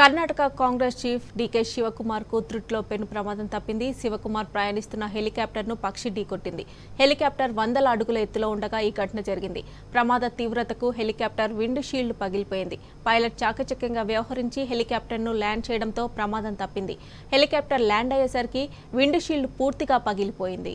Karnataka Congress chief DK శివకుమార్కు త్రుట్లో పెను ప్రమాదం తప్పింది. శివకుమార్ ప్రయాణిస్తున్న హెలికాప్టర్ను పక్షి ఢీకొట్టింది హెలికాప్టర్ వందల అడుగుల ఎత్తులో ఉండగా ఈ ఘటన జరిగింది. ప్రమాద తీవ్రతకు హెలికాప్టర్ విండ్ షీల్డ్ పగిలిపోయింది. పైలట్ చాకచక్యంగా వ్యవహరించి హెలికాప్టర్ను ల్యాండ్ చేయడంతో ప్రమాదం తప్పింది. హెలికాప్టర్ ల్యాండ్ అయ్యేసరికి విండ్ షీల్డ్ పూర్తిగా పగిలిపోయింది.